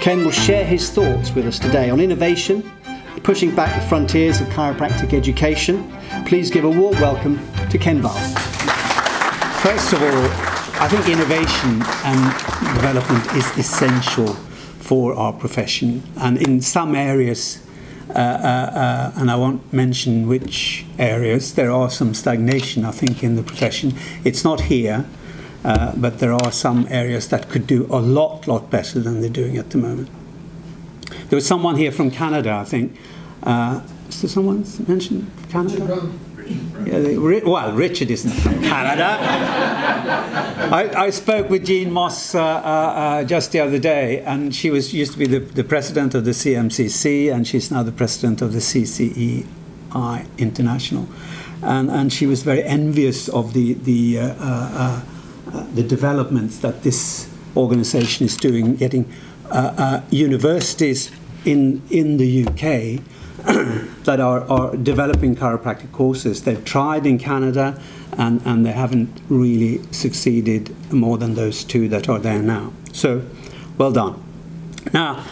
Ken will share his thoughts with us today on innovation, pushing back the frontiers of chiropractic education. Please give a warm welcome to Ken Vall. First of all, I think innovation and development is essential for our profession, and in some areas, uh, uh, uh, and I won't mention which areas, there are some stagnation, I think, in the profession. It's not here, uh, but there are some areas that could do a lot, lot better than they're doing at the moment. There was someone here from Canada, I think. Uh, is there someone mentioned Canada? Yeah, they, well, Richard isn't from Canada. I, I, spoke with Jean Moss uh, uh, uh, just the other day, and she was used to be the, the, president of the CMCC, and she's now the president of the CCEI International. And, and she was very envious of the, the uh, uh, the developments that this organization is doing, getting uh, uh, universities in, in the UK that are, are developing chiropractic courses. They've tried in Canada and, and they haven't really succeeded more than those two that are there now. So, well done. Now,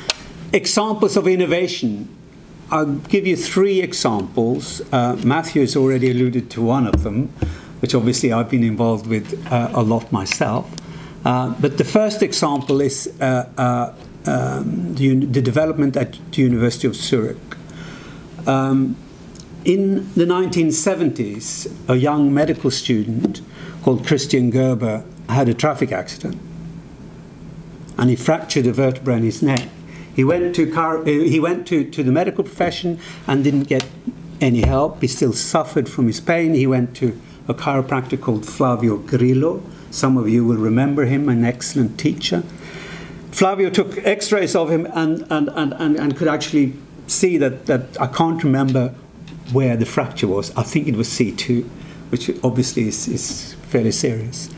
examples of innovation. I'll give you three examples. Uh, Matthew has already alluded to one of them which obviously I've been involved with uh, a lot myself. Uh, but the first example is uh, uh um, the, the, development at the University of Zurich. Um, in the 1970s, a young medical student called Christian Gerber had a traffic accident and he fractured a vertebra in his neck. He went to, uh, he went to, to the medical profession and didn't get any help. He still suffered from his pain. He went to a chiropractor called Flavio Grillo. Some of you will remember him, an excellent teacher. Flavio took x rays of him and, and, and, and, and could actually see that, that I can't remember where the fracture was. I think it was C2, which obviously is, is fairly serious.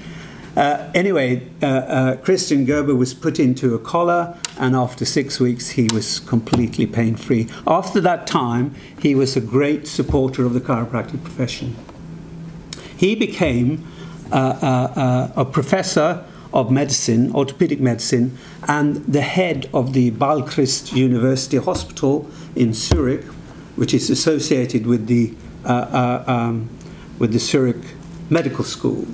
Uh, anyway, uh, uh, Christian Gerber was put into a collar, and after six weeks, he was completely pain free. After that time, he was a great supporter of the chiropractic profession. He became uh, a professor of medicine, orthopedic medicine, and the head of the Balgrist University Hospital in Zurich, which is associated with the, uh, uh, um, with the Zurich Medical School.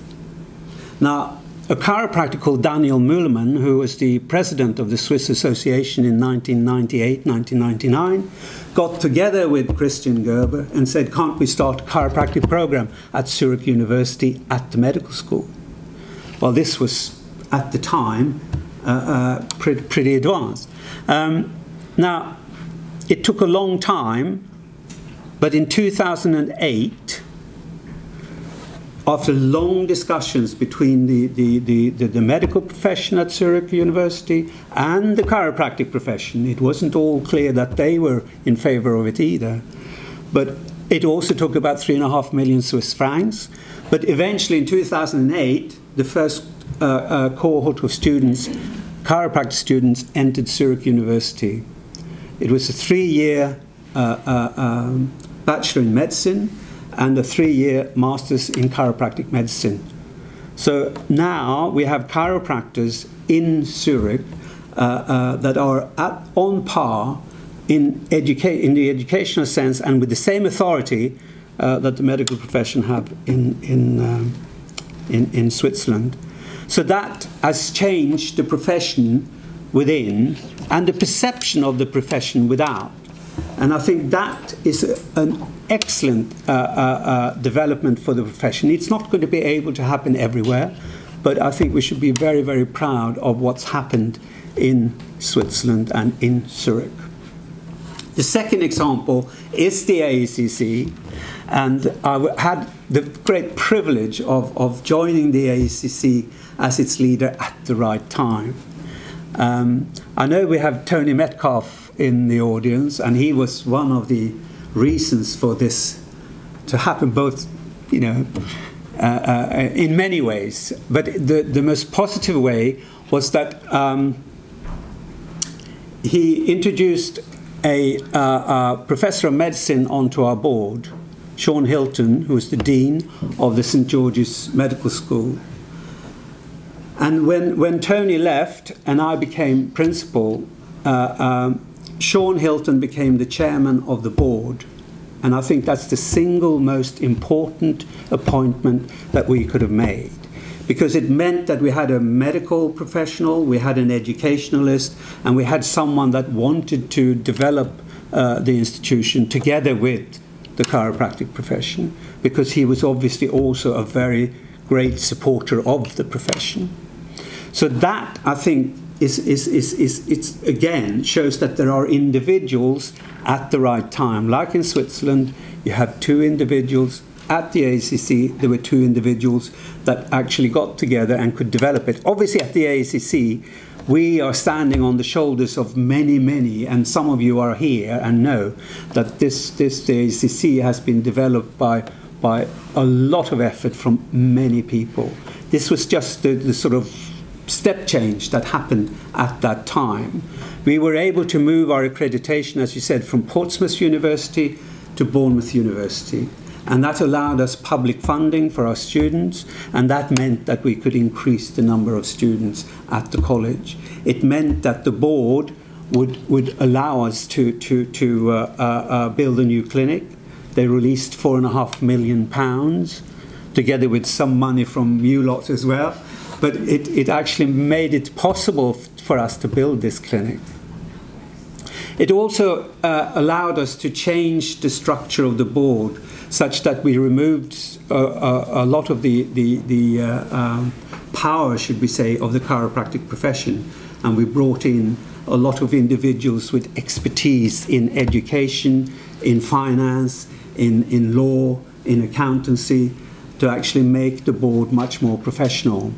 Now, a chiropractor called Daniel Mühlemann, who was the president of the Swiss Association in 1998 1999, got together with Christian Gerber and said, Can't we start a chiropractic program at Zurich University at the medical school? Well, this was at the time uh, uh, pretty, pretty, advanced. Um, now, it took a long time, but in 2008, after long discussions between the, the, the, the, the medical profession at Zurich University and the chiropractic profession, it wasn't all clear that they were in favor of it either. But it also took about three and a half million Swiss francs. But eventually, in 2008, the first uh, uh, cohort of students, chiropractic students, entered Zurich University. It was a three year uh, uh um, bachelor in medicine and a three-year master's in chiropractic medicine. So now we have chiropractors in Zurich uh, uh, that are at, on par in, educa- in the educational sense and with the same authority uh, that the medical profession have in, in, um, in, in Switzerland. So that has changed the profession within and the perception of the profession without. And I think that is an excellent uh, uh, uh, development for the profession. It's not going to be able to happen everywhere, but I think we should be very, very proud of what's happened in Switzerland and in Zurich. The second example is the AECC, and I had the great privilege of, of joining the AECC as its leader at the right time. Um, I know we have Tony Metcalf in the audience, and he was one of the reasons for this to happen, both, you know, uh, uh, in many ways. But the, the most positive way was that um, he introduced a, uh, professor of medicine onto our board, Sean Hilton, who was the dean of the St. George's Medical School. And when, when Tony left and I became principal, uh, um, Sean Hilton became the chairman of the board. And I think that's the single most important appointment that we could have made because it meant that we had a medical professional, we had an educationalist, and we had someone that wanted to develop uh, the institution together with the chiropractic profession because he was obviously also a very great supporter of the profession. So that, I think, is, is, is, is it's, again shows that there are individuals at the right time. Like in Switzerland, you have two individuals at the ACC. there were two individuals that actually got together and could develop it. Obviously, at the ACC, we are standing on the shoulders of many, many, and some of you are here and know that this, this the AECC has been developed by, by a lot of effort from many people. This was just the, the sort of step change that happened at that time. We were able to move our accreditation, as you said, from Portsmouth University to Bournemouth University. And that allowed us public funding for our students, and that meant that we could increase the number of students at the college. It meant that the board would, would allow us to, to, to uh, uh, uh, build a new clinic. They released four and a half million pounds, together with some money from you as well. But it, it actually made it possible for us to build this clinic. It also uh, allowed us to change the structure of the board such that we removed a, a, a lot of the, the, the uh, um, power, should we say, of the chiropractic profession. And we brought in a lot of individuals with expertise in education, in finance, in, in law, in accountancy, to actually make the board much more professional.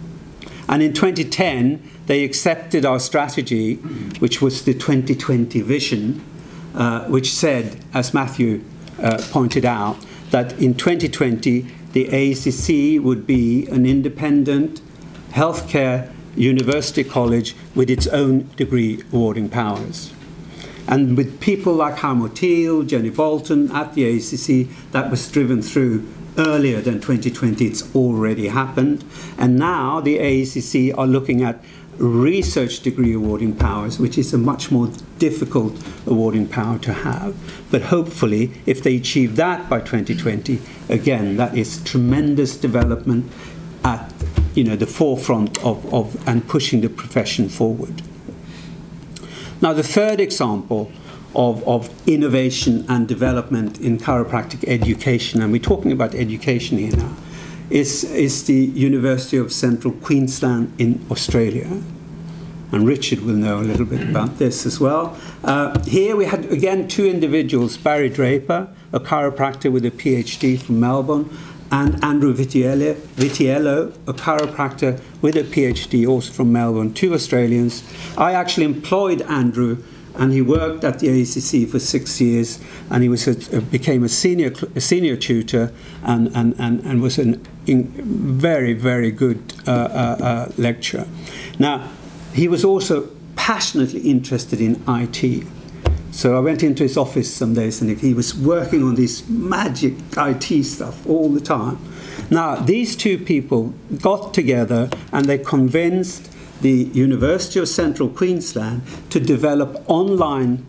And in 2010, they accepted our strategy, which was the 2020 vision, uh, which said, as Matthew uh, pointed out, that in 2020 the ACC would be an independent healthcare university college with its own degree awarding powers. And with people like Haymo Thiel, Jenny Bolton at the ACC, that was driven through earlier than 2020. It's already happened. And now the AECC are looking at research degree awarding powers, which is a much more difficult awarding power to have. But hopefully, if they achieve that by 2020, again, that is tremendous development at you know, the forefront of, of and pushing the profession forward. Now, the third example of, of innovation and development in chiropractic education, and we're talking about education here now, is, is the University of Central Queensland in Australia. And Richard will know a little bit about this as well. Uh, here we had, again, two individuals Barry Draper, a chiropractor with a PhD from Melbourne, and Andrew Vitiello, Vitiello, a chiropractor with a PhD also from Melbourne, two Australians. I actually employed Andrew and he worked at the ACC for six years, and he was a, became a senior a senior tutor, and and and, and was a very very good uh, uh, uh, lecturer. Now, he was also passionately interested in IT. So I went into his office some days and he was working on this magic IT stuff all the time. Now, these two people got together and they convinced the University of Central Queensland to develop online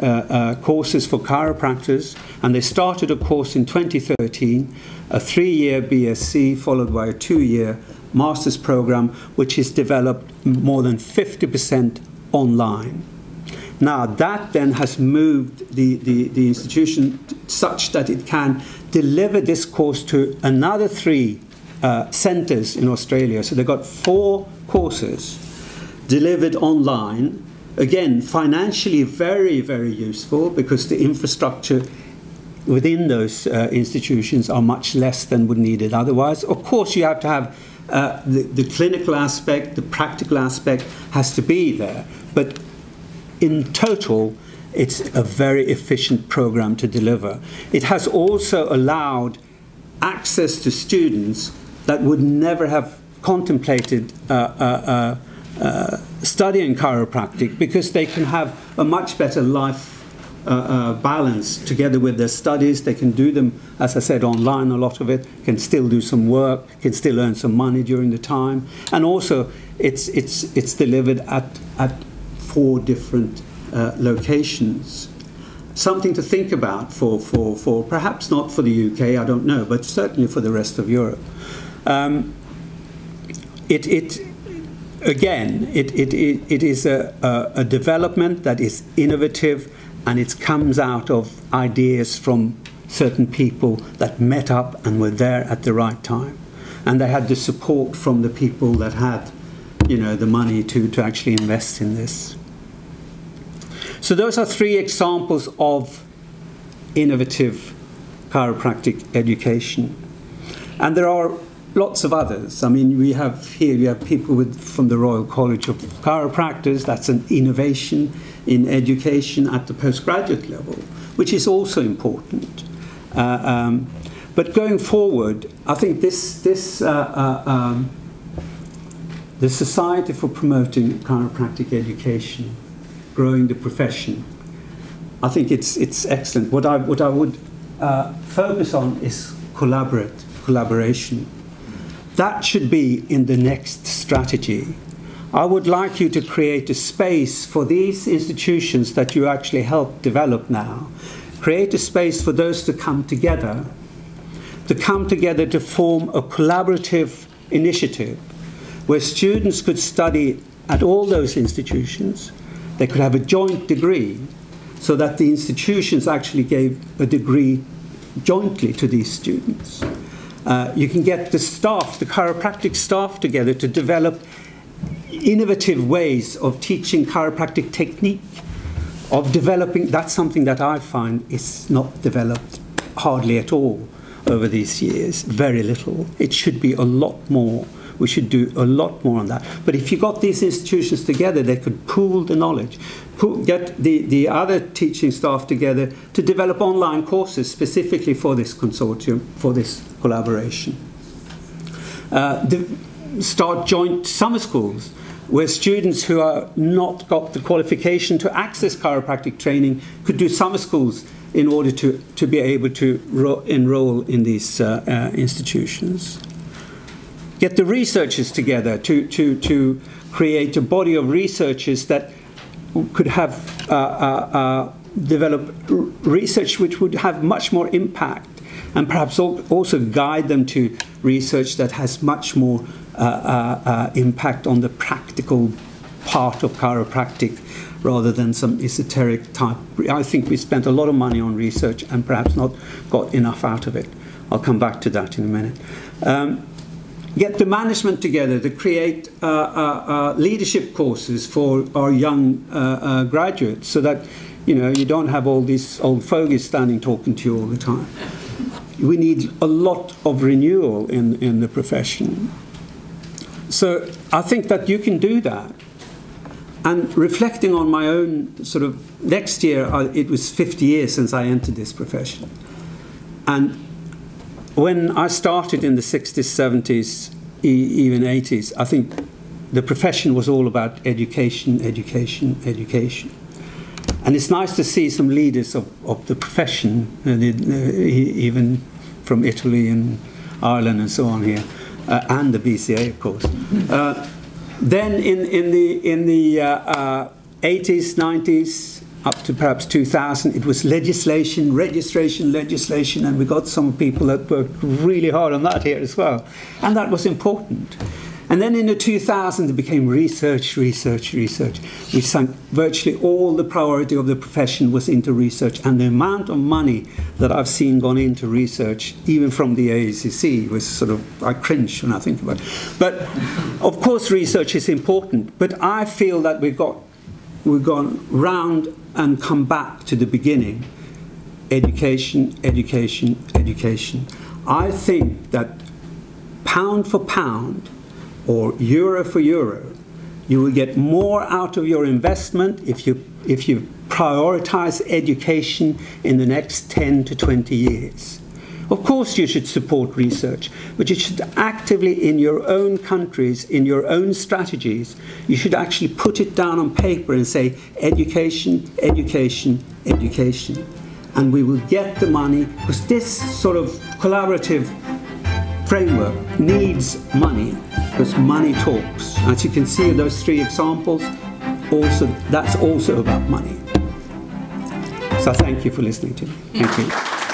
uh, uh, courses for chiropractors, and they started a course in 2013, a three-year BSc followed by a two-year master's program, which is developed more than 50% online. Now, that then has moved the, the, the institution such that it can deliver this course to another three uh, centres in Australia. So they've got four courses delivered online. Again, financially very, very useful because the infrastructure within those uh, institutions are much less than would needed otherwise. Of course, you have to have uh, the, the clinical aspect, the practical aspect has to be there. But in total, it's a very efficient program to deliver. It has also allowed access to students that would never have contemplated uh, uh, uh, uh studying chiropractic because they can have a much better life balance together with their studies. They can do them, as I said, online, a lot of it, can still do some work, can still earn some money during the time. And also, it's, it's, it's delivered at, at four different locations. Something to think about for, for, for perhaps not for the UK, I don't know, but certainly for the rest of Europe. Um, it, it, again, it, it, it, it is a, a, a development that is innovative and it comes out of ideas from certain people that met up and were there at the right time. And they had the support from the people that had, you know, the money to, to actually invest in this. So those are three examples of innovative chiropractic education. And there are lots of others. I mean, we have here, we have people with, from the Royal College of Chiropractors, that's an innovation in education at the postgraduate level, which is also important. Uh, um, but going forward, I think this, this uh, uh, um, the Society for Promoting Chiropractic Education, growing the profession, I think it's, it's excellent. What I, what I would uh, focus on is collaborate, collaboration. That should be in the next strategy. I would like you to create a space for these institutions that you actually help develop now. Create a space for those to come together, to come together to form a collaborative initiative where students could study at all those institutions. They could have a joint degree so that the institutions actually gave a degree jointly to these students. Uh, you can get the staff, the chiropractic staff together to develop innovative ways of teaching chiropractic technique, of developing, that's something that I find is not developed hardly at all over these years, very little. It should be a lot more. We should do a lot more on that. But if you got these institutions together, they could pool the knowledge, pool, get the, the other teaching staff together to develop online courses specifically for this consortium, for this collaboration. Uh, start joint summer schools where students who are not got the qualification to access chiropractic training could do summer schools in order to, to be able to enroll in these uh, uh, institutions. Get the researchers together to, to, to create a body of researchers that could have uh, uh, uh develop research which would have much more impact and perhaps also guide them to research that has much more uh, uh, impact on the practical part of chiropractic rather than some esoteric type. I think we spent a lot of money on research and perhaps not got enough out of it. I'll come back to that in a minute. Um, get the management together to create uh, uh, uh, leadership courses for our young graduates so that you know you don't have all these old fogies standing talking to you all the time we need a lot of renewal in, in the profession. So I think that you can do that. And reflecting on my own sort of next year, it was 50 years since I entered this profession. And when I started in the 60s, 70s, even 80s, I think the profession was all about education, education, education. And it's nice to see some leaders of, of the profession, uh, uh even from Italy and Ireland and so on here, uh, and the BCA, of course. Uh, then in, in the, in the 80s, uh, 90s, up to perhaps 2000, it was legislation, registration, legislation, and we got some people that worked really hard on that here as well. And that was important. And then in the 2000s, it became research, research, research. We sank virtually all the priority of the profession was into research, and the amount of money that I've seen gone into research, even from the AECC, was sort of I cringe when I think about it. But of course, research is important. But I feel that we've got we've gone round and come back to the beginning. Education, education, education. I think that pound for pound or euro for euro, you will get more out of your investment if you, if you prioritize education in the next 10 to 20 years. Of course, you should support research, but you should actively, in your own countries, in your own strategies, you should actually put it down on paper and say education, education, education. And we will get the money because this sort of collaborative framework needs money because money talks. As you can see in those three examples, also that's also about money. So thank you for listening to me. Thank you.